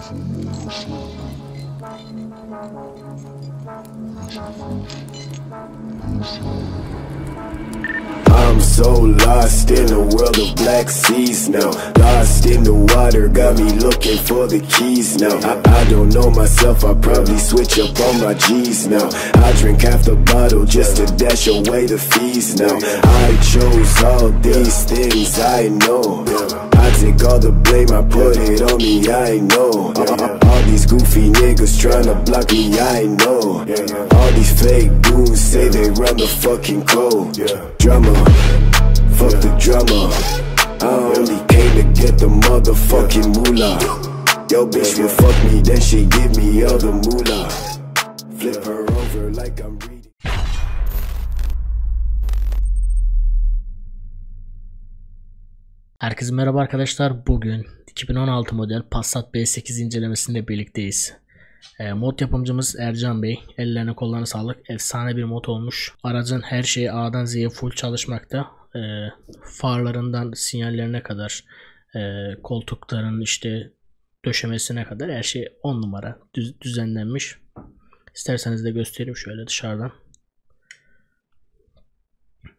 I'm so lost in a world of black seas now. Lost in the water, got me looking for the keys now. I, I don't know myself, I probably switch up on my G's now. I drink half the bottle just to dash away the fees now. I chose all these things, I know. I take all the blame, I put it on me, I know. All, these goofy niggas tryna block me, I know. All these fake goons say they run the fucking code. Drama, fuck the drama. I only came to get the motherfucking moolah. Yo, bitch will fuck me, then she give me all the moolah. Flip her over like I'm Herkese merhaba arkadaşlar. Bugün 2016 model Passat B8 incelemesinde birlikteyiz. E, mod yapımcımız Ercan Bey. Ellerine kollarına sağlık. Efsane bir mod olmuş. Aracın her şeyi A'dan Z'ye full çalışmakta. E, farlarından sinyallerine kadar, e, koltukların işte döşemesine kadar her şey 10 numara düz- düzenlenmiş. İsterseniz de göstereyim şöyle dışarıdan.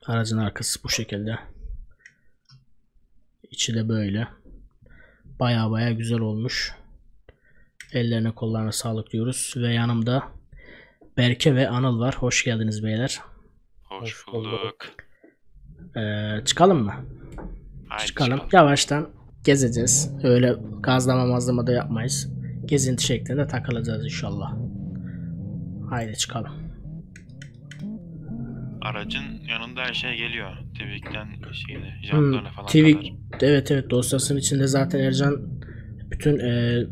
Aracın arkası bu şekilde. İçi de böyle. Baya baya güzel olmuş. Ellerine kollarına sağlık diyoruz. Ve yanımda Berke ve Anıl var. Hoş geldiniz beyler. Hoş bulduk. Ee, çıkalım mı? Haydi çıkalım. çıkalım. Yavaştan gezeceğiz. Öyle gazlama mazlama da yapmayız. Gezinti şeklinde takılacağız inşallah. Haydi çıkalım. Aracın yanında her şey geliyor. Twigg'den şeyde, Hmm, jantlarına falan kadar. evet evet dosyasının içinde zaten Ercan bütün e,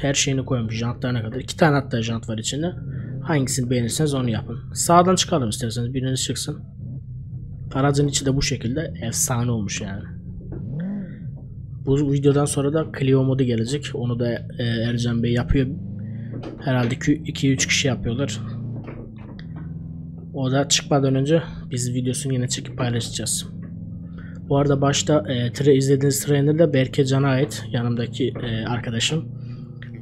her şeyini koymuş jantlarına kadar. İki tane hatta jant var içinde. Hangisini beğenirseniz onu yapın. Sağdan çıkalım isterseniz biriniz çıksın. Aracın içi de bu şekilde efsane olmuş yani. Bu videodan sonra da Clio modu gelecek. Onu da e, Ercan Bey yapıyor. Herhalde 2-3 kişi yapıyorlar. O da çıkmadan önce biz videosunu yine çekip paylaşacağız. Bu arada başta e, tra- izlediğiniz trailer de Berke Can'a ait. Yanımdaki e, arkadaşım.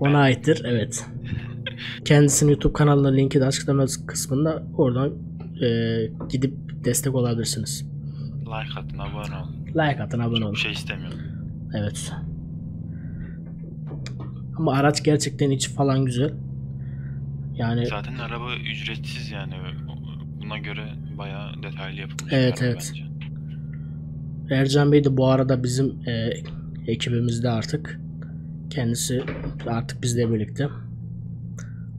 Ona aittir. Evet. Kendisinin YouTube kanalına linki de açıklama kısmında oradan e, gidip destek olabilirsiniz. Like atın, abone olun. Like atın, abone olun. Bir şey istemiyorum. Evet. Ama araç gerçekten içi falan güzel. Yani Zaten araba ücretsiz yani. Buna göre bayağı detaylı yapılmış. Evet, evet. bence. Ercan Bey de bu arada bizim e, ekibimizde artık. Kendisi artık bizle birlikte.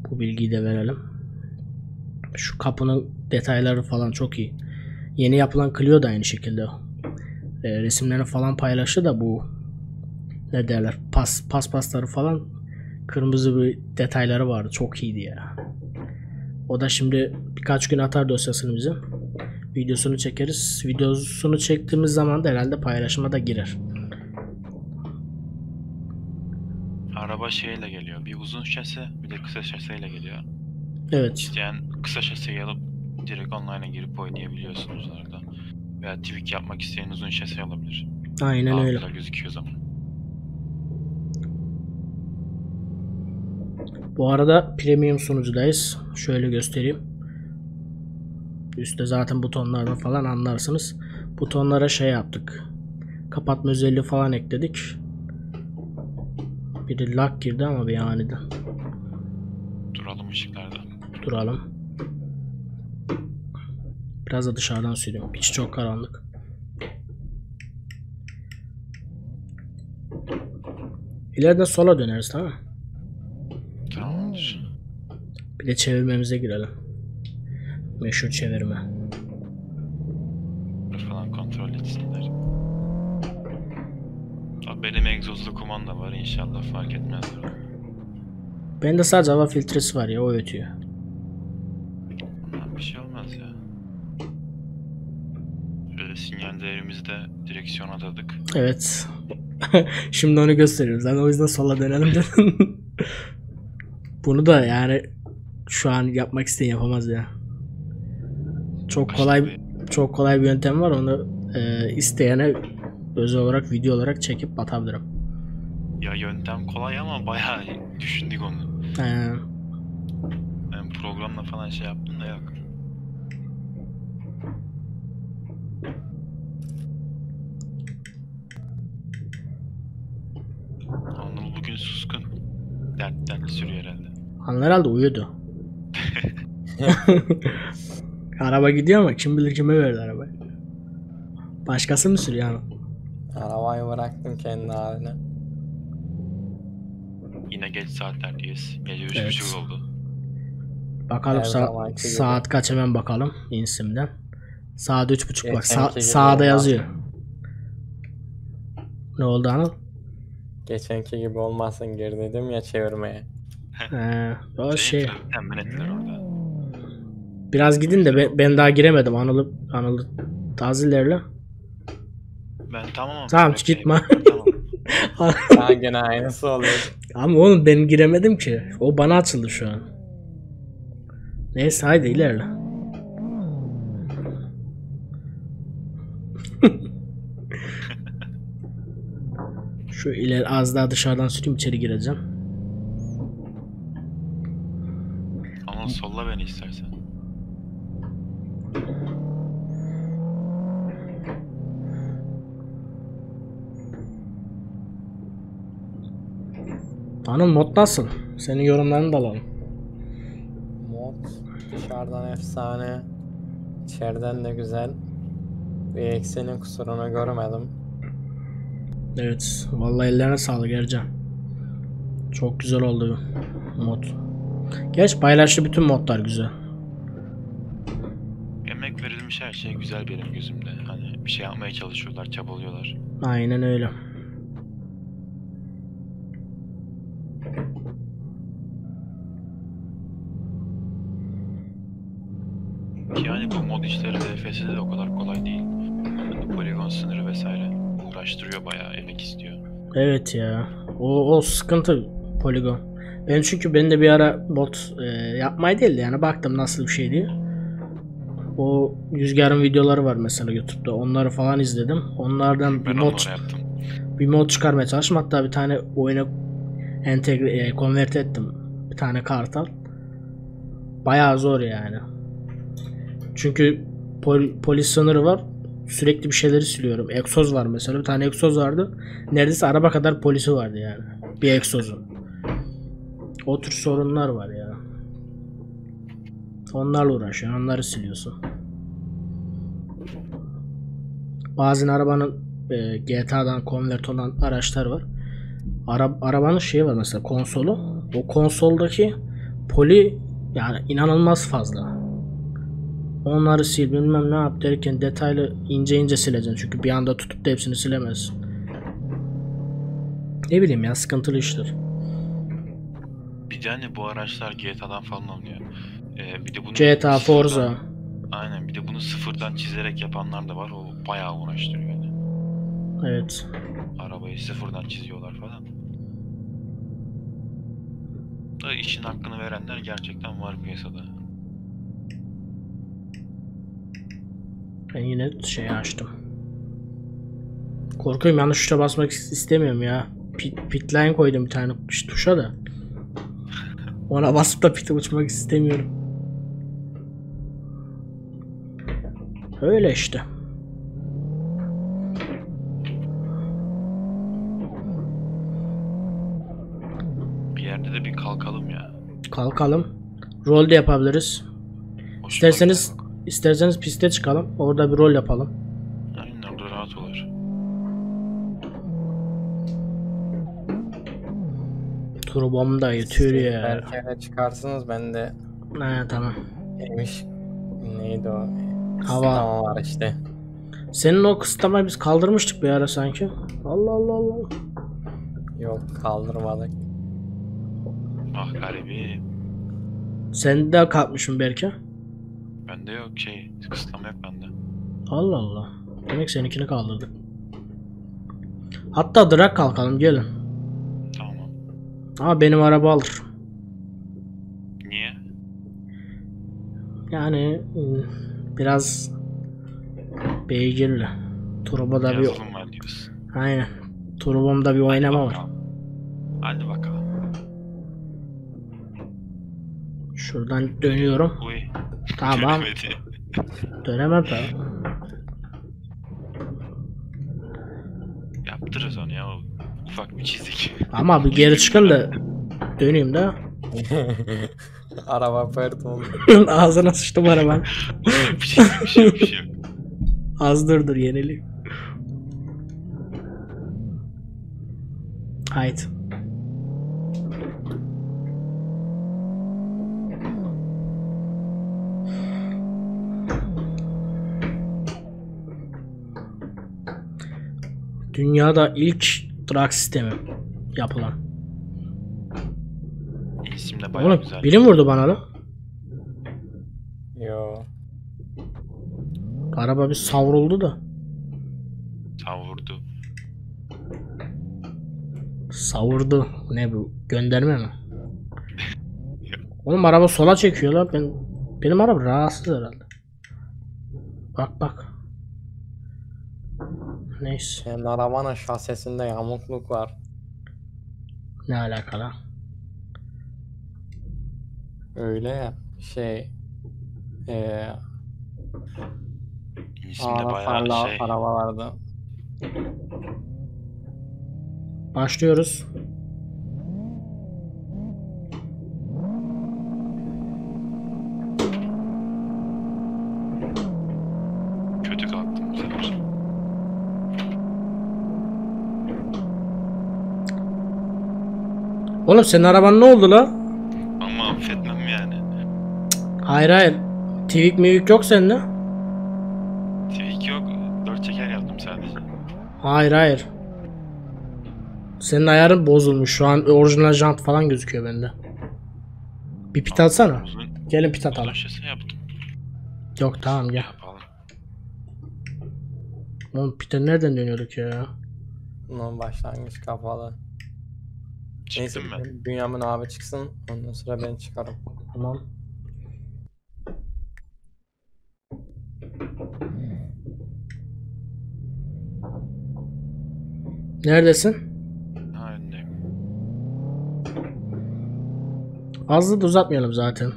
Bu bilgiyi de verelim. Şu kapının detayları falan çok iyi. Yeni yapılan Clio da aynı şekilde. E, resimlerini falan paylaştı da bu ne derler pas paspasları falan kırmızı bir detayları vardı. Çok iyiydi ya. O da şimdi birkaç gün atar dosyasını bize. Videosunu çekeriz. Videosunu çektiğimiz zaman da herhalde paylaşıma da girer. Araba şeyle geliyor. Bir uzun şase, bir de kısa şaseyle geliyor. Evet. İsteyen kısa şaseyi alıp direkt online'a girip oynayabiliyorsunuz orada. Veya Twig yapmak isteyen uzun şase alabilir. Aynen öyle. Altta gözüküyor zaman. Bu arada premium sunucudayız. Şöyle göstereyim. Üstte zaten butonlardan falan anlarsınız. Butonlara şey yaptık. Kapatma özelliği falan ekledik. Bir de lock girdi ama bir aniden. Duralım ışıklarda. Duralım. Biraz da dışarıdan süreyim. İçi çok karanlık. İleriden sola döneriz tamam mı? Bir de çevirmemize girelim. Meşhur çevirme. falan kontrol etsinler. Abi benim egzozlu kumanda var inşallah fark etmezler. Bende sadece hava filtresi var ya o ötüyor. Ondan bir şey olmaz ya. Şöyle sinyal değerimizi de direksiyona adadık. Evet. Şimdi onu gösteriyorum. Ben o yüzden sola dönelim dedim. Bunu da yani şu an yapmak isteyen yapamaz ya. Çok kolay çok kolay bir yöntem var. Onu e, isteyene özel olarak video olarak çekip atabilirim. Ya yöntem kolay ama bayağı düşündük onu. He. Ben programla falan şey yaptım da yok. Anıl bugün suskun. Dert dertli sürüyor herhalde. Anlar herhalde uyudu. Araba gidiyor ama kim bilir kime verdi arabayı. Başkası mı sürüyor ama? Arabayı bıraktım kendi haline. Yine geç saatlerdeyiz. Gece üç Evet. buçuk oldu. Bakalım Her sa- zamanki gibi. saat kaç hemen bakalım insimden. Saat üç buçuk bak Geçenki sa- gibi sağda olmaz. yazıyor. Ne oldu Anıl? Geçenki gibi olmasın gir dedim ya çevirmeye. Ee, o şey. Trafik Tembel ettiler orada. Biraz gidin de ben, ben daha giremedim Anıl'ı Anıl'ı tazilerle. Ben tamam. Tamam, Bekle, gitme. Tamam. Daha gene aynısı oluyor. Ama oğlum ben giremedim ki. O bana açıldı şu an. Neyse haydi ilerle. Şu ileri az daha dışarıdan süreyim içeri gireceğim. Anıl solla beni istersen. Anıl mod nasıl? Senin yorumlarını da alalım. Mod dışarıdan efsane. İçeriden de güzel. Bir eksinin kusurunu görmedim. Evet. Vallahi ellerine sağlık Ercan. Çok güzel oldu mod. Geç paylaştı bütün modlar güzel. Emek verilmiş her şey güzel benim gözümde. Hani bir şey yapmaya çalışıyorlar, çabalıyorlar. Aynen öyle. Ki yani bu mod işleri DFS'de de o kadar kolay değil. Hani poligon sınırı vesaire uğraştırıyor bayağı, emek istiyor. Evet ya. O, o sıkıntı poligon. Ben çünkü ben de bir ara bot e, yapmayı değil de yani baktım nasıl bir şey diye. O Rüzgar'ın videoları var mesela YouTube'da. Onları falan izledim. Onlardan bir Ben mod onları yaptım. bir mod çıkarmaya çalıştım. Hatta bir tane oyuna entegre e, konvert ettim. Bir tane kartal. Bayağı zor yani. Çünkü pol- polis sınırı var. Sürekli bir şeyleri siliyorum. Egzoz var mesela. Bir tane egzoz vardı. Neredeyse araba kadar polisi vardı yani. Bir egzozun. O tür sorunlar var ya. Onlarla uğraşıyorsun. Onları siliyorsun. Bazen arabanın e, GTA'dan konvert olan araçlar var. Ara, arabanın şeyi var mesela konsolu. O konsoldaki poli yani inanılmaz fazla. Onları sil bilmem ne yap derken detaylı ince ince sileceksin. Çünkü bir anda tutup da hepsini silemezsin. Ne bileyim ya sıkıntılı işler. Bir de hani bu araçlar GTA'dan falan alınıyor. Ee, bir de bunu GTA, Forza. Aynen bir de bunu sıfırdan çizerek yapanlar da var. O bayağı uğraştırıyor yani. Evet. Arabayı sıfırdan çiziyorlar falan. Da işin hakkını verenler gerçekten var piyasada. Ben yine şey açtım. Korkuyorum yanlış tuşa basmak is- istemiyorum ya. Pit, pit line koydum bir tane tuşa da. Ona basıp da pite uçmak istemiyorum. Öyle işte. Bir yerde de bir kalkalım ya. Kalkalım. Rol de yapabiliriz. Hoş İsterseniz. İsterseniz piste çıkalım. Orada bir rol yapalım. Aynen orada rahat olur. Turbom da yetiyor ya. Berke'yle çıkarsınız ben de Ha, tamam. neymiş neydi o? Hava. Tamam var işte. Senin o kısıtlamayı biz kaldırmıştık bir ara sanki. Allah Allah Allah. Yok kaldırmadık. Ah garibim. Sen de kalkmışsın belki. Bende yok şey, kısıtlama yok bende. Allah Allah. Demek seninkini kaldırdık. Hatta drag kalkalım gelin. Tamam. Ama benim araba alır. Niye? Yani ıı, biraz beygirli. Turboda bir Yazılım var diyorsun. aynen. Turbomda bir oynama var. Hadi bakalım. Şuradan dönüyorum. Uy. Tamam. Dönemedi. Dönemem tabii. Yaptırırız onu ya. o Ufak bir çizik. Ama bir geri çıkın da döneyim de. Araba pert oldu. Ağzına sıçtım arabanın. bir şey yok, bir şey yok, bir şey yok. Az dur dur yenileyim. Haydi. Dünyada ilk drag sistemi yapılan. İsim de bayağı Oğlum güzel. biri vurdu bana lan? Yo. Araba bir savruldu da. Savurdu. Savurdu. Ne bu? Gönderme mi? Oğlum araba sola çekiyor lan. Ben, benim araba rahatsız herhalde. Bak bak. Neyse. Senin arabanın şasesinde yamukluk var. Ne alakalı? Öyle ya. Şey. Eee. İsim de Ara bayağı şey. arabalardı. Başlıyoruz. Oğlum senin araban ne oldu la? Ama affetmem yani. Hayır hayır. Tvik mivik yok sende. Tweak yok. Dört çeker yaptım sadece. Hayır hayır. Senin ayarın bozulmuş. Şu an orijinal jant falan gözüküyor bende. Bir pit atsana. Uzun, Gelin pit atalım. Yok tamam gel. Yapalım. Oğlum pit'e nereden dönüyorduk ya? Bunun başlangıç kapalı. Neyse Çıktım ben. Bünyamin abi çıksın. Ondan sonra ben çıkarım. Tamam. Neredesin? Ha öndeyim. Fazla da uzatmayalım zaten.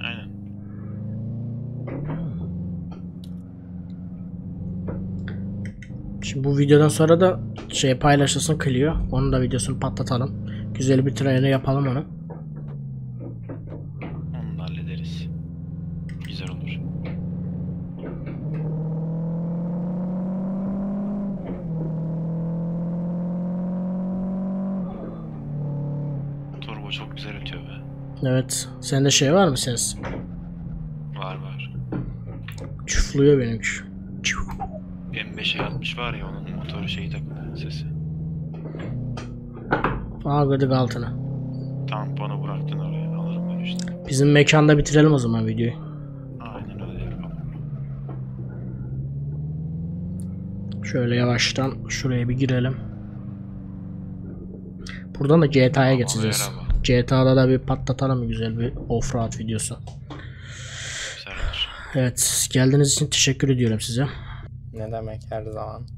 Aynen. Şimdi bu videodan sonra da şey paylaşılsın Clio. Onun da videosunu patlatalım. Güzel bir treni yapalım onu. Onu da hallederiz. Güzel olur. Turbo çok güzel ötüyor be. Evet. Sende şey var mı ses? Var var. Çufluyor benimki. Çuf. M5'e 60 var ya onun motoru şeyi takıldı sesi. Aa gıdık altına. Tamponu bıraktın oraya alırım ben işte. Bizim mekanda bitirelim o zaman videoyu. Aynen öyle yapalım. Şöyle yavaştan şuraya bir girelim. Buradan da GTA'ya geçeceğiz. GTA'da da bir patlatalım güzel bir offroad videosu. Evet geldiğiniz için teşekkür ediyorum size. Ne demek her zaman.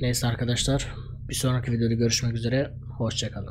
Neyse arkadaşlar bir sonraki videoda görüşmek üzere. Hoşçakalın.